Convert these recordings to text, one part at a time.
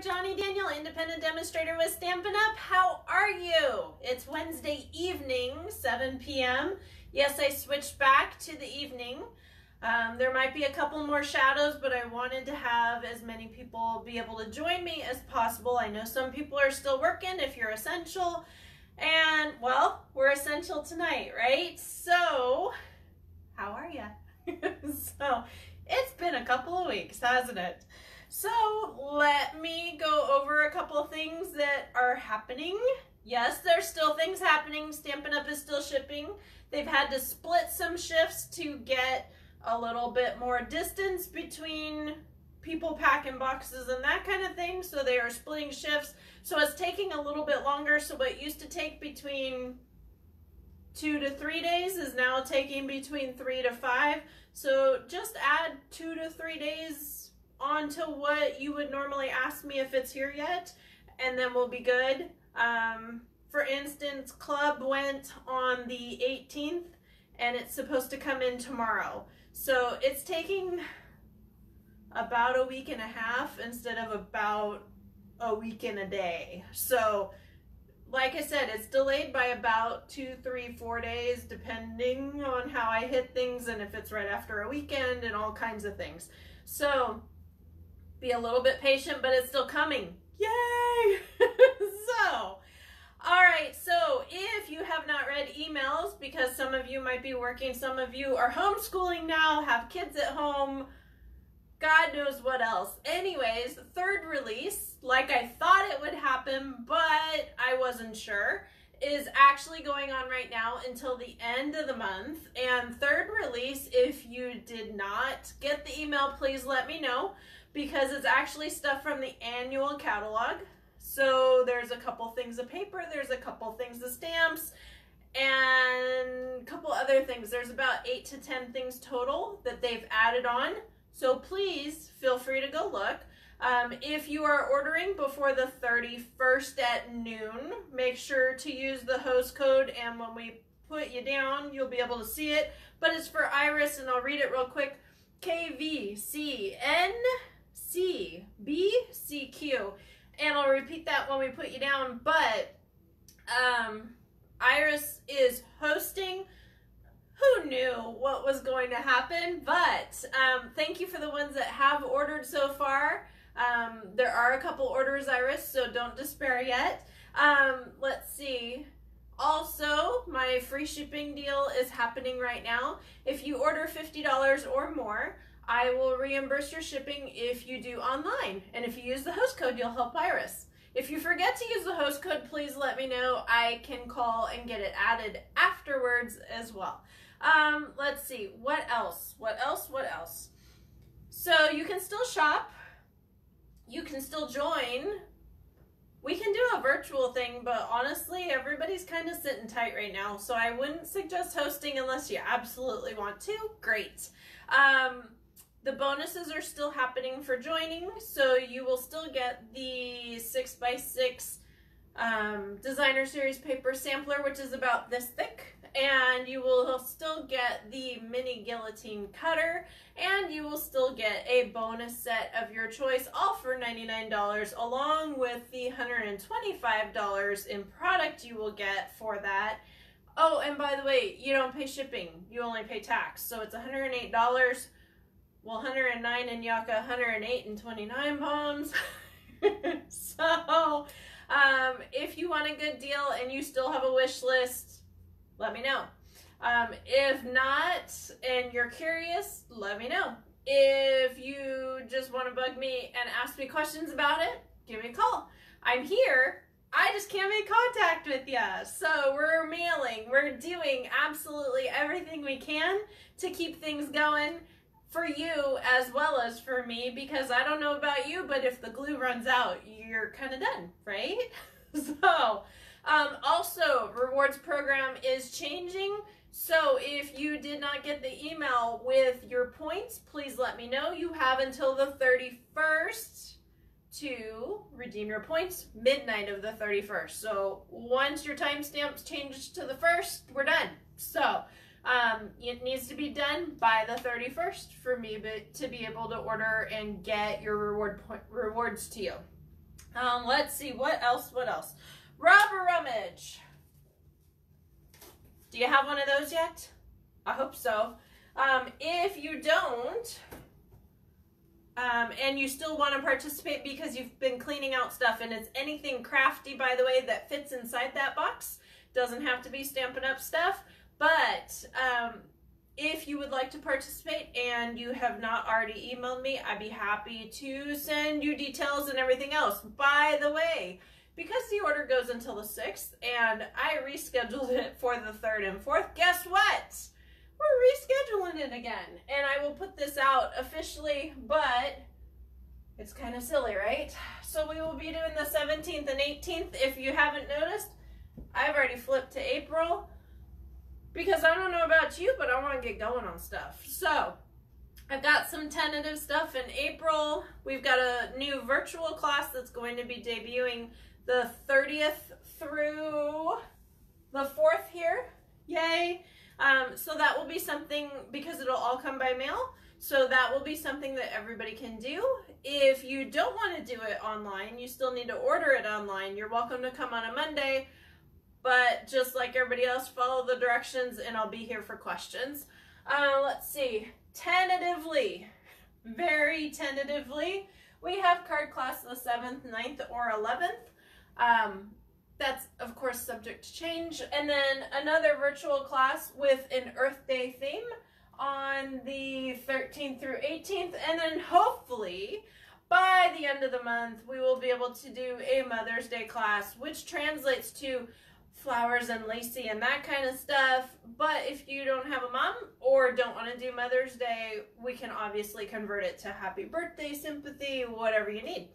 Joni Daniel, independent demonstrator with Stampin' Up. How are you? It's Wednesday evening, 7 p.m. Yes, I switched back to the evening. Um, there might be a couple more shadows, but I wanted to have as many people be able to join me as possible. I know some people are still working if you're essential. And, well, we're essential tonight, right? So, how are you? so, it's been a couple of weeks, hasn't it? So let me go over a couple things that are happening. Yes, there's still things happening. Stampin' Up! is still shipping. They've had to split some shifts to get a little bit more distance between people packing boxes and that kind of thing. So they are splitting shifts. So it's taking a little bit longer. So what used to take between two to three days is now taking between three to five. So just add two to three days on to what you would normally ask me if it's here yet, and then we'll be good. Um, for instance, club went on the 18th, and it's supposed to come in tomorrow. So it's taking about a week and a half instead of about a week and a day. So like I said, it's delayed by about two, three, four days, depending on how I hit things and if it's right after a weekend and all kinds of things. So be a little bit patient, but it's still coming. Yay! so, all right, so if you have not read emails, because some of you might be working, some of you are homeschooling now, have kids at home, God knows what else. Anyways, third release, like I thought it would happen, but I wasn't sure, is actually going on right now until the end of the month. And third release, if you did not get the email, please let me know because it's actually stuff from the annual catalog. So there's a couple things of paper, there's a couple things of stamps, and a couple other things. There's about eight to 10 things total that they've added on. So please feel free to go look. Um, if you are ordering before the 31st at noon, make sure to use the host code and when we put you down, you'll be able to see it. But it's for Iris and I'll read it real quick. KVCN C, B, C, Q. And I'll repeat that when we put you down. But um, Iris is hosting. Who knew what was going to happen? But um, thank you for the ones that have ordered so far. Um, there are a couple orders, Iris, so don't despair yet. Um, let's see. Also, my free shipping deal is happening right now. If you order $50 or more, I will reimburse your shipping if you do online. And if you use the host code, you'll help Iris. If you forget to use the host code, please let me know. I can call and get it added afterwards as well. Um, let's see, what else? What else? What else? So you can still shop. You can still join. We can do a virtual thing, but honestly, everybody's kind of sitting tight right now. So I wouldn't suggest hosting unless you absolutely want to. Great. Um, the bonuses are still happening for joining, so you will still get the 6x6 um, designer series paper sampler, which is about this thick, and you will still get the mini guillotine cutter, and you will still get a bonus set of your choice, all for $99, along with the $125 in product you will get for that. Oh, and by the way, you don't pay shipping, you only pay tax, so it's $108 well 109 in Yucca, 108 and 29 palms. so um, if you want a good deal and you still have a wish list, let me know. Um, if not, and you're curious, let me know. If you just want to bug me and ask me questions about it, give me a call. I'm here. I just can't make contact with you. So we're mailing. We're doing absolutely everything we can to keep things going for you as well as for me because I don't know about you, but if the glue runs out, you're kind of done, right? so, um, also, rewards program is changing. So if you did not get the email with your points, please let me know. You have until the 31st to redeem your points midnight of the 31st. So once your timestamps change to the 1st, we're done. So um, it needs to be done by the 31st for me to be able to order and get your reward rewards to you. Um, let's see, what else, what else? Rubber Rummage. Do you have one of those yet? I hope so. Um, if you don't, um, and you still want to participate because you've been cleaning out stuff and it's anything crafty, by the way, that fits inside that box, doesn't have to be Stampin' Up stuff, but um, if you would like to participate and you have not already emailed me, I'd be happy to send you details and everything else. By the way, because the order goes until the 6th and I rescheduled it for the 3rd and 4th, guess what? We're rescheduling it again. And I will put this out officially, but it's kind of silly, right? So we will be doing the 17th and 18th. If you haven't noticed, I've already flipped to April because I don't know about you, but I want to get going on stuff. So I've got some tentative stuff in April. We've got a new virtual class that's going to be debuting the 30th through the 4th here. Yay. Um, so that will be something, because it'll all come by mail, so that will be something that everybody can do. If you don't want to do it online, you still need to order it online. You're welcome to come on a Monday but just like everybody else, follow the directions and I'll be here for questions. Uh, let's see. Tentatively, very tentatively, we have card class the 7th, 9th, or 11th. Um, that's, of course, subject to change. And then another virtual class with an Earth Day theme on the 13th through 18th. And then hopefully by the end of the month, we will be able to do a Mother's Day class, which translates to flowers and lacy and that kind of stuff. But if you don't have a mom or don't want to do Mother's Day, we can obviously convert it to happy birthday sympathy, whatever you need.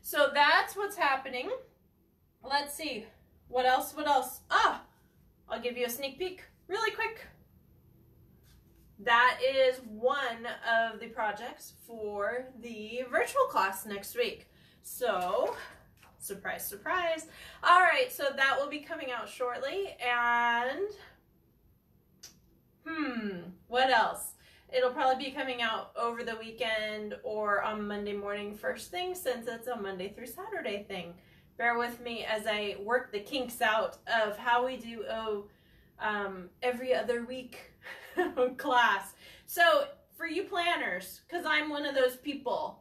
So that's what's happening. Let's see. What else? What else? Ah, I'll give you a sneak peek really quick. That is one of the projects for the virtual class next week. So Surprise, surprise. All right, so that will be coming out shortly. And, hmm, what else? It'll probably be coming out over the weekend or on Monday morning first thing since it's a Monday through Saturday thing. Bear with me as I work the kinks out of how we do oh, um, every other week class. So for you planners, because I'm one of those people,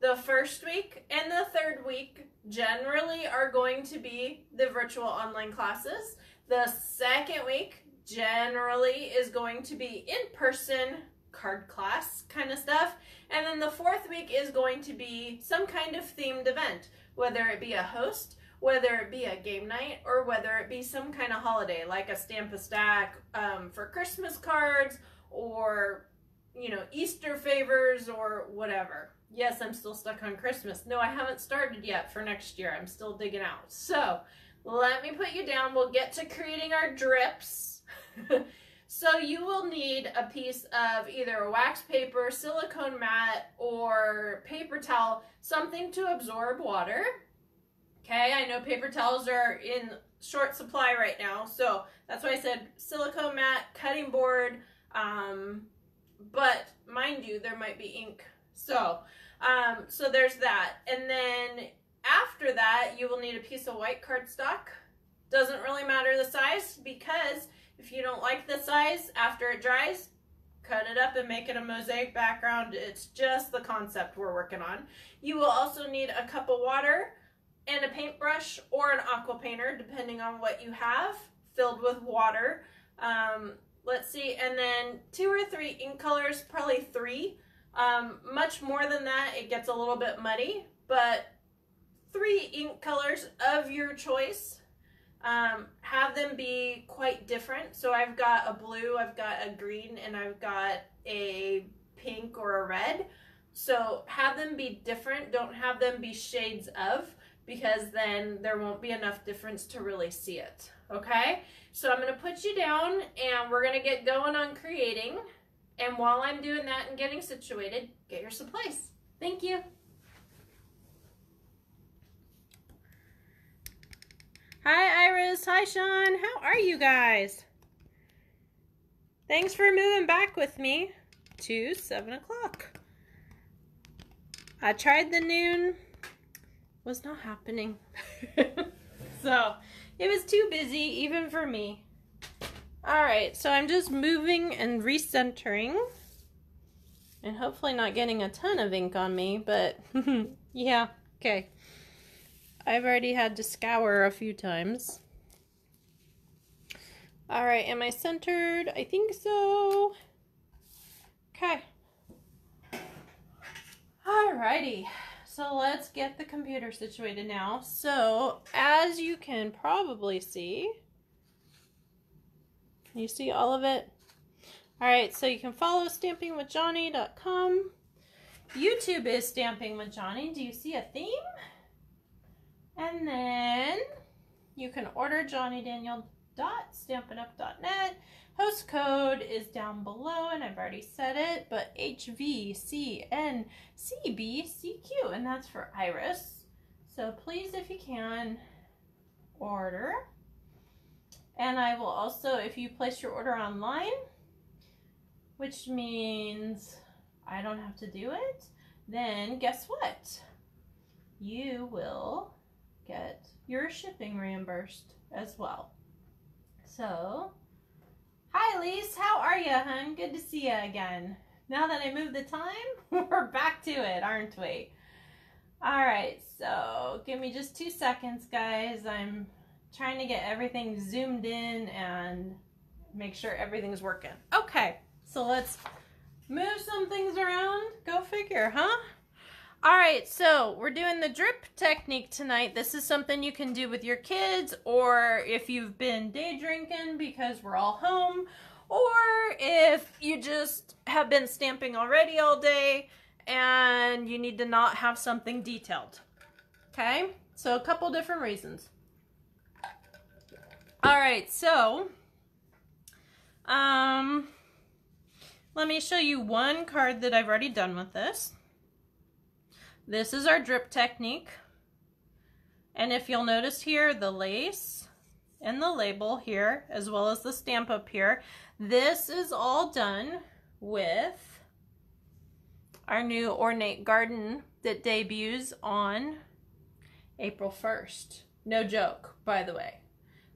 the first week and the third week generally are going to be the virtual online classes. The second week generally is going to be in-person card class kind of stuff. And then the fourth week is going to be some kind of themed event, whether it be a host, whether it be a game night, or whether it be some kind of holiday, like a stamp a stack um, for Christmas cards, or, you know, Easter favors, or whatever. Yes, I'm still stuck on Christmas. No, I haven't started yet for next year. I'm still digging out. So let me put you down. We'll get to creating our drips. so you will need a piece of either a wax paper, silicone mat, or paper towel, something to absorb water. Okay, I know paper towels are in short supply right now, so that's why I said silicone mat, cutting board, um, but mind you, there might be ink so, um, so there's that. And then after that, you will need a piece of white cardstock. Doesn't really matter the size because if you don't like the size after it dries, cut it up and make it a mosaic background. It's just the concept we're working on. You will also need a cup of water and a paintbrush or an aqua painter, depending on what you have, filled with water. Um, let's see, and then two or three ink colors, probably three. Um, much more than that, it gets a little bit muddy, but three ink colors of your choice. Um, have them be quite different. So I've got a blue, I've got a green, and I've got a pink or a red. So have them be different. Don't have them be shades of because then there won't be enough difference to really see it. Okay? So I'm going to put you down and we're going to get going on creating. And while I'm doing that and getting situated, get your supplies. Thank you. Hi, Iris. Hi, Sean. How are you guys? Thanks for moving back with me to 7 o'clock. I tried the noon. was not happening. so it was too busy, even for me. All right, so I'm just moving and recentering and hopefully not getting a ton of ink on me, but yeah, okay. I've already had to scour a few times. All right, am I centered? I think so. Okay. All righty. so let's get the computer situated now. So, as you can probably see, you see all of it? Alright, so you can follow stampingwithjoni.com. YouTube is Stamping with Joni. Do you see a theme? And then you can order jonidaniel.stampinup.net. Host code is down below, and I've already said it, but HVCNCBCQ, and that's for Iris. So please, if you can, order. And I will also, if you place your order online, which means I don't have to do it, then guess what? You will get your shipping reimbursed as well. So, hi Lise, how are you, hun? Good to see you again. Now that I moved the time, we're back to it, aren't we? All right, so give me just two seconds, guys. I'm trying to get everything zoomed in and make sure everything's working. Okay, so let's move some things around. Go figure, huh? All right, so we're doing the drip technique tonight. This is something you can do with your kids or if you've been day drinking because we're all home or if you just have been stamping already all day and you need to not have something detailed. Okay, so a couple different reasons. All right, so um, let me show you one card that I've already done with this. This is our drip technique. And if you'll notice here, the lace and the label here, as well as the stamp up here, this is all done with our new Ornate Garden that debuts on April 1st. No joke, by the way.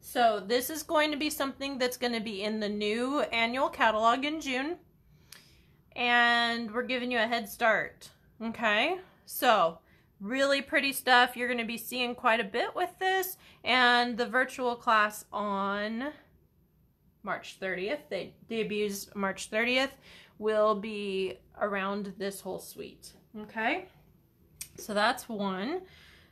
So this is going to be something that's going to be in the new annual catalog in June. And we're giving you a head start. Okay? So, really pretty stuff. You're going to be seeing quite a bit with this. And the virtual class on March 30th, they debuts March 30th, will be around this whole suite. Okay? So that's one.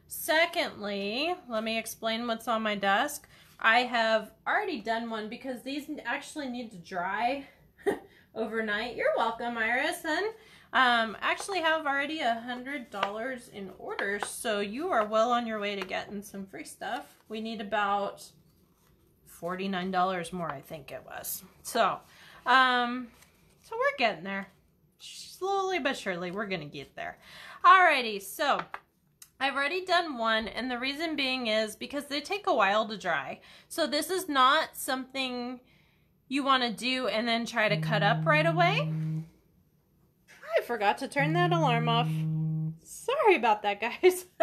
Secondly, let me explain what's on my desk. I have already done one because these actually need to dry overnight. You're welcome, Iris. And um, actually have already a hundred dollars in orders, so you are well on your way to getting some free stuff. We need about forty-nine dollars more, I think it was. So, um, so we're getting there. Slowly but surely, we're gonna get there. Alrighty, so I've already done one, and the reason being is because they take a while to dry. So this is not something you want to do and then try to cut up right away. Forgot to turn that alarm off. Sorry about that, guys.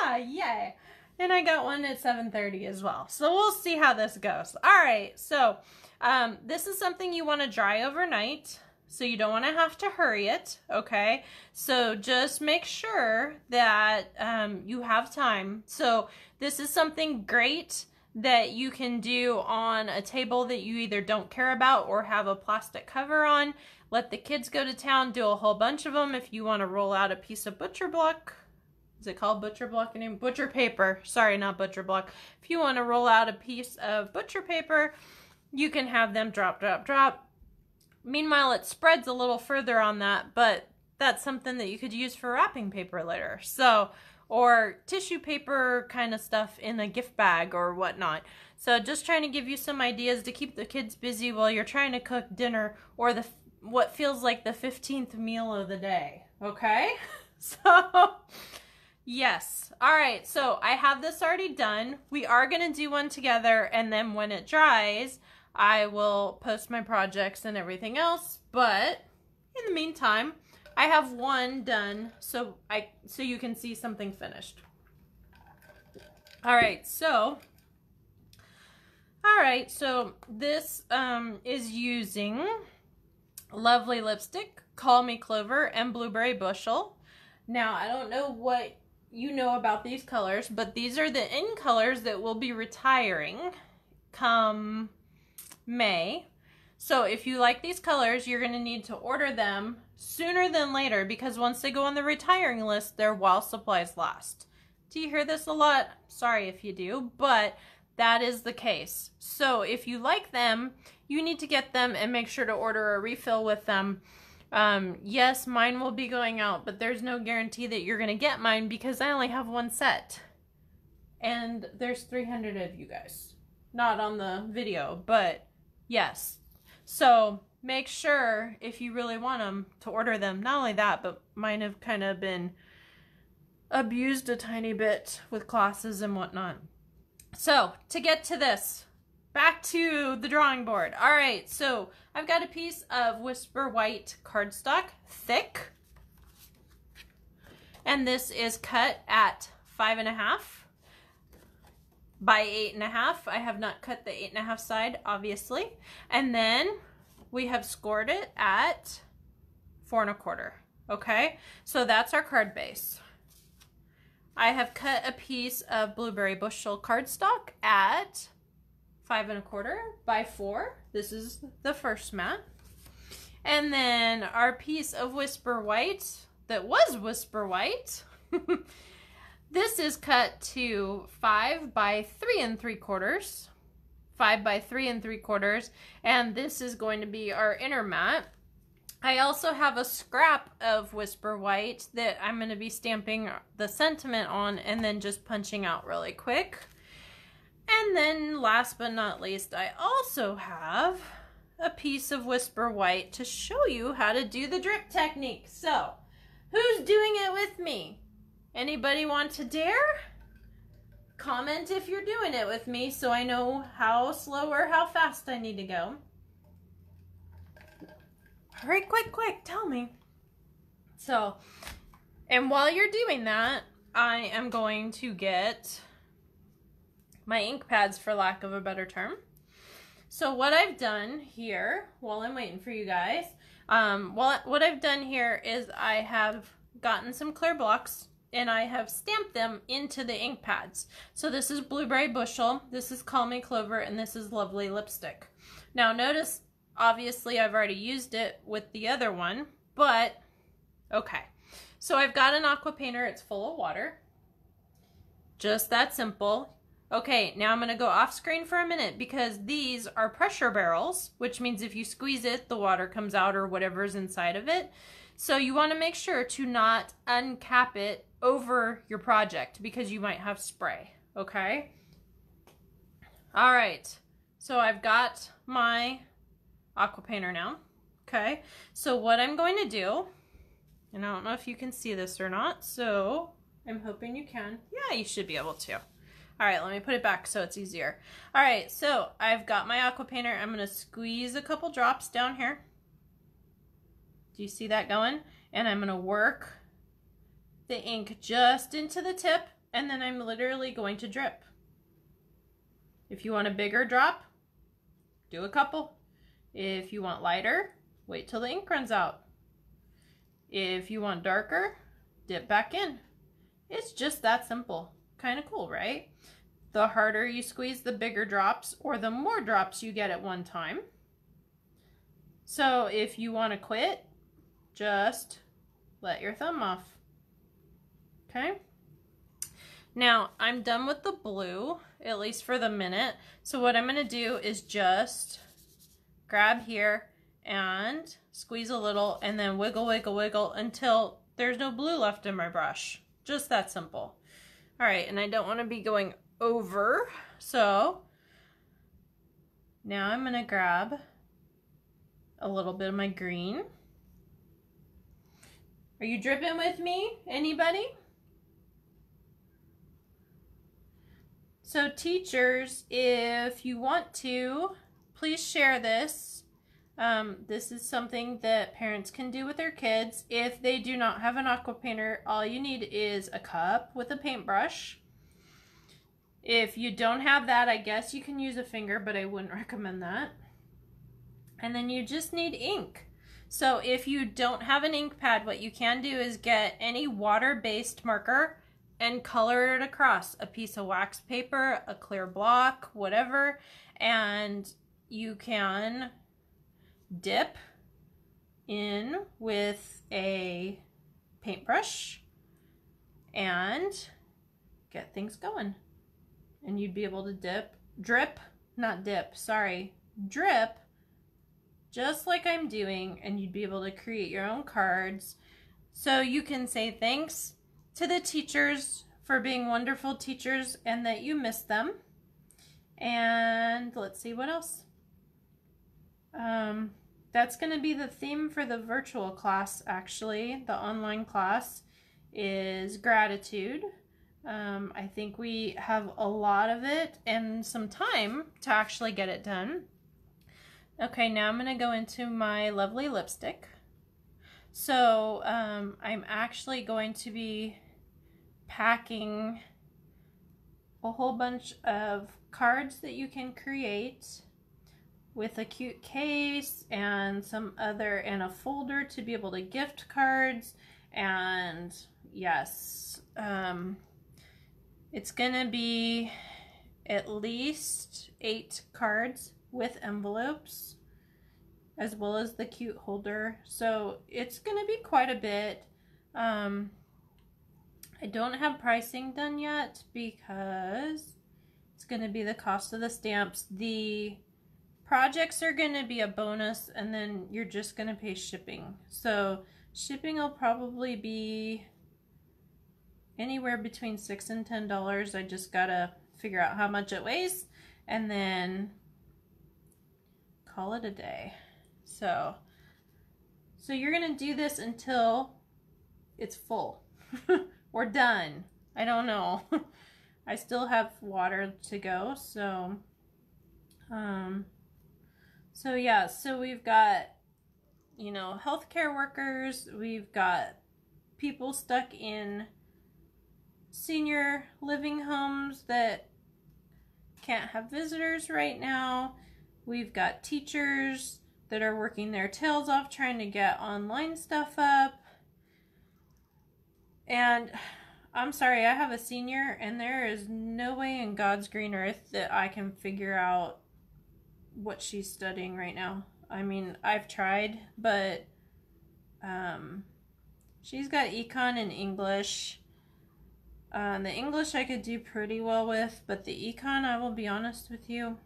ah, yay. And I got one at 7.30 as well. So we'll see how this goes. All right, so um, this is something you want to dry overnight. So you don't want to have to hurry it, okay? So just make sure that um, you have time. So this is something great that you can do on a table that you either don't care about or have a plastic cover on. Let the kids go to town, do a whole bunch of them. If you want to roll out a piece of butcher block, is it called butcher block? Name butcher paper. Sorry, not butcher block. If you want to roll out a piece of butcher paper, you can have them drop, drop, drop. Meanwhile, it spreads a little further on that, but that's something that you could use for wrapping paper later. So, or tissue paper kind of stuff in a gift bag or whatnot. So just trying to give you some ideas to keep the kids busy while you're trying to cook dinner or the what feels like the 15th meal of the day. Okay? So, yes. All right. So I have this already done. We are going to do one together. And then when it dries, I will post my projects and everything else. But in the meantime, I have one done so I so you can see something finished. All right, so all right, so this um, is using Lovely Lipstick, Call Me Clover, and Blueberry Bushel. Now, I don't know what you know about these colors, but these are the in colors that will be retiring come May. So if you like these colors, you're going to need to order them sooner than later because once they go on the retiring list, they're while supplies last. Do you hear this a lot? Sorry if you do, but that is the case. So if you like them, you need to get them and make sure to order a refill with them. Um, yes, mine will be going out, but there's no guarantee that you're going to get mine because I only have one set. And there's 300 of you guys. Not on the video, but yes. So make sure if you really want them to order them. Not only that, but mine have kind of been abused a tiny bit with classes and whatnot. So to get to this, back to the drawing board. All right, so I've got a piece of Whisper White cardstock, thick. And this is cut at five and a half by eight and a half. I have not cut the eight and a half side, obviously. And then we have scored it at four and a quarter. Okay, so that's our card base. I have cut a piece of blueberry bushel cardstock at five and a quarter by four. This is the first mat. And then our piece of Whisper White that was Whisper White. this is cut to five by three and three quarters. Five by three and three quarters. And this is going to be our inner mat. I also have a scrap of Whisper White that I'm going to be stamping the sentiment on and then just punching out really quick. And then last but not least, I also have a piece of Whisper White to show you how to do the drip technique. So, who's doing it with me? Anybody want to dare? Comment if you're doing it with me so I know how slow or how fast I need to go. Hurry, quick, quick, tell me. So, and while you're doing that, I am going to get my ink pads, for lack of a better term. So what I've done here, while I'm waiting for you guys, um, well, what I've done here is I have gotten some clear blocks and I have stamped them into the ink pads. So this is Blueberry Bushel, this is Call Me Clover, and this is Lovely Lipstick. Now notice Obviously, I've already used it with the other one, but okay. So I've got an aqua painter. It's full of water. Just that simple. Okay, now I'm going to go off screen for a minute because these are pressure barrels, which means if you squeeze it, the water comes out or whatever's inside of it. So you want to make sure to not uncap it over your project because you might have spray, okay? All right, so I've got my aqua painter now. Okay, so what I'm going to do, and I don't know if you can see this or not, so I'm hoping you can. Yeah, you should be able to. All right, let me put it back so it's easier. All right, so I've got my aqua painter. I'm going to squeeze a couple drops down here. Do you see that going? And I'm going to work the ink just into the tip, and then I'm literally going to drip. If you want a bigger drop, do a couple. If you want lighter, wait till the ink runs out. If you want darker, dip back in. It's just that simple. Kind of cool, right? The harder you squeeze, the bigger drops or the more drops you get at one time. So if you want to quit, just let your thumb off. Okay? Now, I'm done with the blue, at least for the minute. So what I'm going to do is just grab here and squeeze a little and then wiggle, wiggle, wiggle until there's no blue left in my brush. Just that simple. All right, and I don't want to be going over, so now I'm going to grab a little bit of my green. Are you dripping with me? Anybody? So teachers, if you want to, please share this Um, this is something that parents can do with their kids. If they do not have an aqua painter, all you need is a cup with a paintbrush. If you don't have that, I guess you can use a finger, but I wouldn't recommend that. And then you just need ink. So if you don't have an ink pad, what you can do is get any water-based marker and color it across a piece of wax paper, a clear block, whatever, and you can dip in with a paintbrush and get things going. And you'd be able to dip, drip, not dip, sorry, drip, just like I'm doing, and you'd be able to create your own cards. So you can say thanks to the teachers for being wonderful teachers and that you miss them. And let's see what else. Um, that's going to be the theme for the virtual class, actually. The online class is gratitude. Um, I think we have a lot of it and some time to actually get it done. Okay, now I'm going to go into my lovely lipstick. So um, I'm actually going to be packing a whole bunch of cards that you can create with a cute case and some other and a folder to be able to gift cards. And yes um, it's gonna be at least eight cards with envelopes as well as the cute holder. So it's gonna be quite a bit. Um, I don't have pricing done yet because it's to be the cost of the stamps. The Projects are going to be a bonus and then you're just going to pay shipping. So shipping will probably be anywhere between 6 and $10. I just got to figure out how much it weighs and then call it a day. So, so you're going to do this until it's full. We're done. I don't know. I still have water to go, so um so yeah, so we've got, you know, healthcare workers, we've got people stuck in senior living homes that can't have visitors right now. We've got teachers that are working their tails off trying to get online stuff up. And I'm sorry, I have a senior, and there is no way in God's green earth that I can figure out what she's studying right now. I mean, I've tried, but um, she's got econ and English. Uh, the English I could do pretty well with, but the econ, I will be honest with you,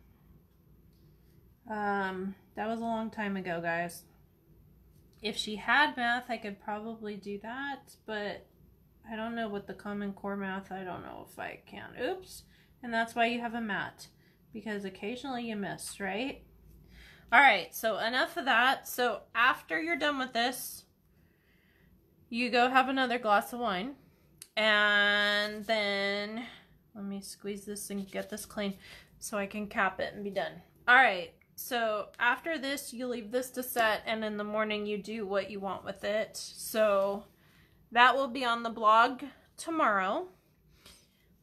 um, that was a long time ago, guys. If she had math, I could probably do that, but I don't know what the Common Core math, I don't know if I can. Oops. And that's why you have a mat because occasionally you miss, right? All right, so enough of that. So after you're done with this, you go have another glass of wine. And then let me squeeze this and get this clean so I can cap it and be done. All right, so after this, you leave this to set and in the morning you do what you want with it. So that will be on the blog tomorrow.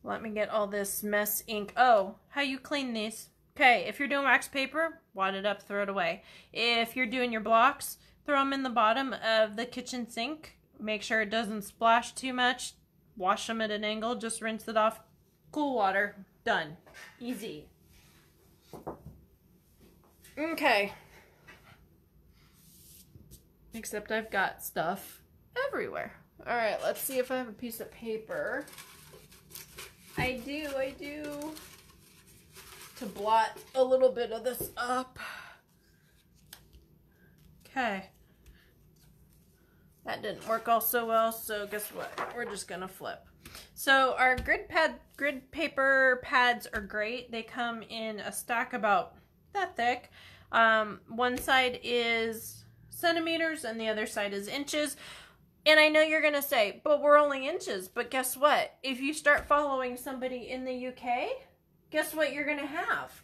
Let me get all this mess ink. Oh, how you clean these? Okay, if you're doing wax paper, wad it up, throw it away. If you're doing your blocks, throw them in the bottom of the kitchen sink. Make sure it doesn't splash too much. Wash them at an angle, just rinse it off. Cool water, done. Easy. Okay. Except I've got stuff everywhere. All right, let's see if I have a piece of paper. I do, I do. To blot a little bit of this up. Okay. That didn't work all so well, so guess what? We're just gonna flip. So our grid pad, grid paper pads are great. They come in a stack about that thick. Um, one side is centimeters and the other side is inches. And I know you're going to say, but we're only inches. But guess what? If you start following somebody in the UK, guess what you're going to have?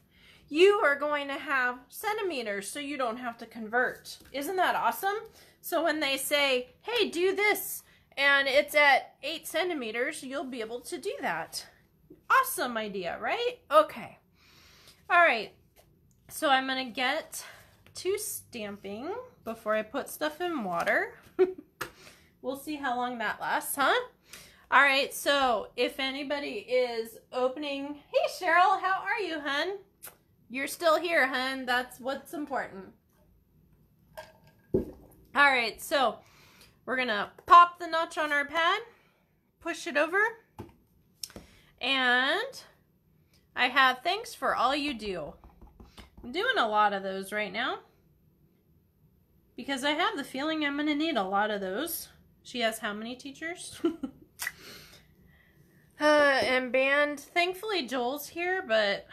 you are going to have centimeters so you don't have to convert. Isn't that awesome? So when they say, hey, do this, and it's at eight centimeters, you'll be able to do that. Awesome idea, right? Okay. All right. So I'm going to get to stamping before I put stuff in water. we'll see how long that lasts, huh? All right, so if anybody is opening, hey Cheryl, how are you, hun? You're still here, hun. That's what's important. All right, so we're gonna pop the notch on our pad, push it over, and I have thanks for all you do. I'm doing a lot of those right now because I have the feeling I'm gonna need a lot of those. She has how many teachers? uh, and band, thankfully Joel's here, but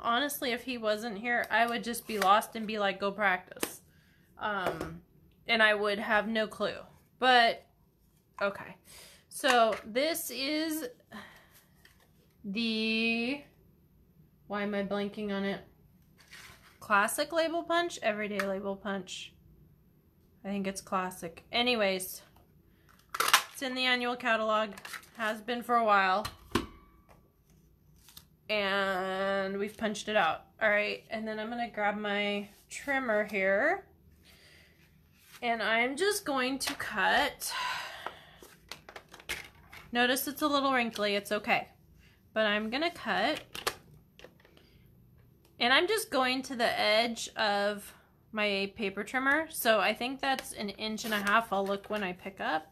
honestly, if he wasn't here, I would just be lost and be like, go practice. Um, and I would have no clue. But, okay. So, this is the, why am I blanking on it? Classic label punch, everyday label punch. I think it's classic. Anyways, in the annual catalog. Has been for a while and we've punched it out. All right, and then I'm gonna grab my trimmer here and I'm just going to cut. Notice it's a little wrinkly, it's okay. But I'm gonna cut and I'm just going to the edge of my paper trimmer. So I think that's an inch and a half. I'll look when I pick up.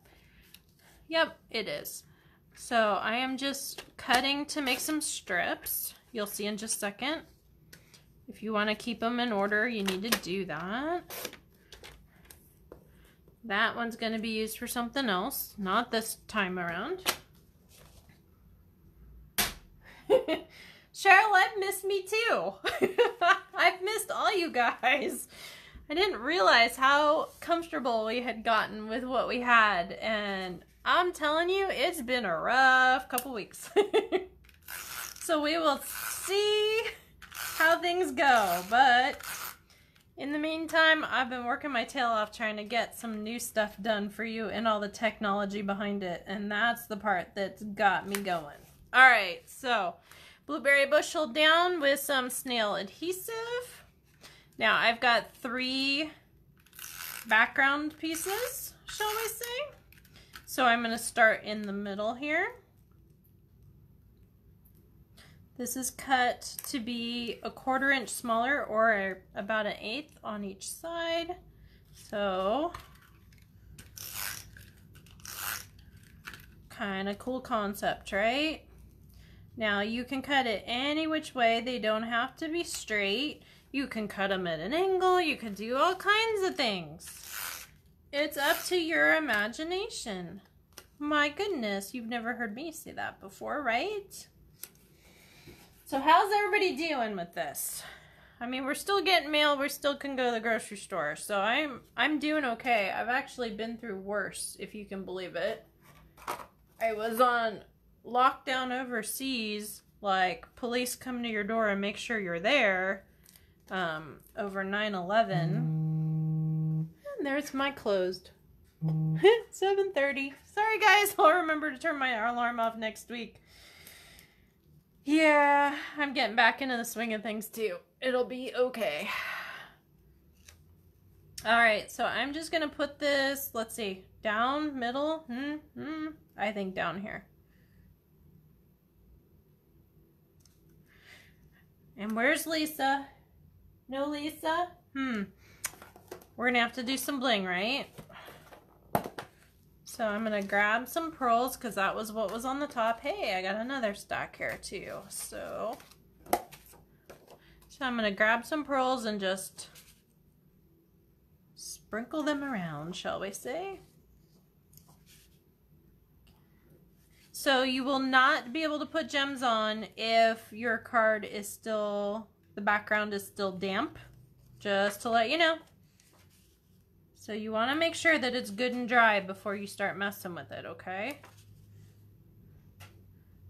Yep, it is. So I am just cutting to make some strips. You'll see in just a second. If you want to keep them in order, you need to do that. That one's going to be used for something else, not this time around. Cheryl, I've missed me too. I've missed all you guys. I didn't realize how comfortable we had gotten with what we had, and I'm telling you, it's been a rough couple weeks. so we will see how things go. But in the meantime, I've been working my tail off trying to get some new stuff done for you and all the technology behind it. And that's the part that's got me going. All right, so blueberry bushel down with some snail adhesive. Now I've got three background pieces, shall we say? So I'm going to start in the middle here. This is cut to be a quarter inch smaller or about an eighth on each side. So kind of cool concept, right? Now you can cut it any which way. They don't have to be straight. You can cut them at an angle. You can do all kinds of things. It's up to your imagination. My goodness, you've never heard me say that before, right? So how's everybody doing with this? I mean, we're still getting mail. We still can go to the grocery store. So I'm I'm doing okay. I've actually been through worse, if you can believe it. I was on lockdown overseas, like police come to your door and make sure you're there um, over 9-11 there's my closed. 7.30. Sorry, guys. I'll remember to turn my alarm off next week. Yeah, I'm getting back into the swing of things, too. It'll be okay. Alright, so I'm just going to put this, let's see, down, middle, hmm, hmm, I think down here. And where's Lisa? No Lisa? Hmm. We're going to have to do some bling, right? So I'm going to grab some pearls because that was what was on the top. Hey, I got another stack here too. So, so I'm going to grab some pearls and just sprinkle them around, shall we say? So you will not be able to put gems on if your card is still, the background is still damp. Just to let you know. So you want to make sure that it's good and dry before you start messing with it, okay?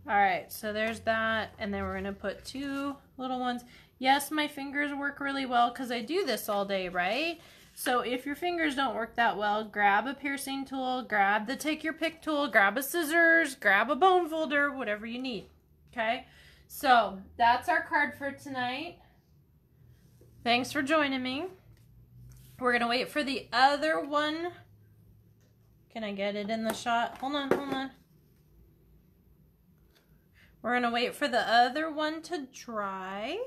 All right, so there's that. And then we're going to put two little ones. Yes, my fingers work really well because I do this all day, right? So if your fingers don't work that well, grab a piercing tool, grab the take your pick tool, grab a scissors, grab a bone folder, whatever you need. Okay? So that's our card for tonight. Thanks for joining me. We're going to wait for the other one. Can I get it in the shot? Hold on, hold on. We're going to wait for the other one to dry.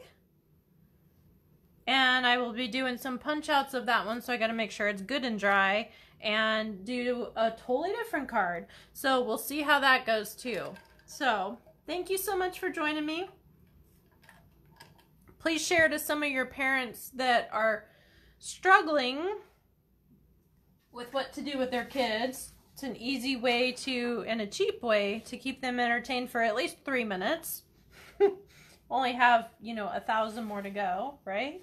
And I will be doing some punch outs of that one, so I got to make sure it's good and dry and do a totally different card. So we'll see how that goes too. So thank you so much for joining me. Please share to some of your parents that are struggling with what to do with their kids. It's an easy way to, and a cheap way, to keep them entertained for at least three minutes. Only have, you know, a thousand more to go, right?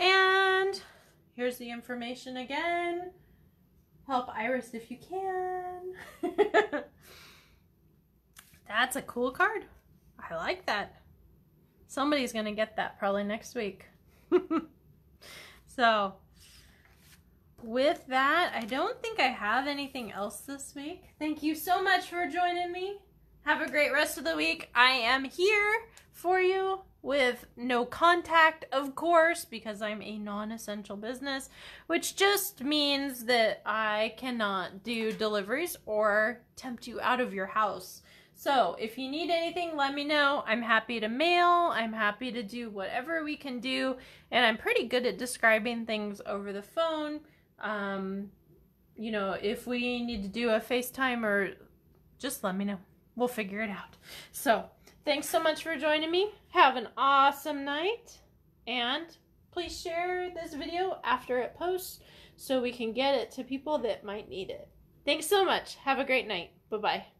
And here's the information again. Help Iris if you can. That's a cool card. I like that. Somebody's going to get that probably next week. so, with that, I don't think I have anything else this week. Thank you so much for joining me. Have a great rest of the week. I am here for you with no contact, of course, because I'm a non essential business, which just means that I cannot do deliveries or tempt you out of your house. So, if you need anything, let me know. I'm happy to mail. I'm happy to do whatever we can do. And I'm pretty good at describing things over the phone. Um, you know, if we need to do a FaceTime or just let me know. We'll figure it out. So, Thanks so much for joining me. Have an awesome night. And please share this video after it posts so we can get it to people that might need it. Thanks so much. Have a great night. Bye-bye.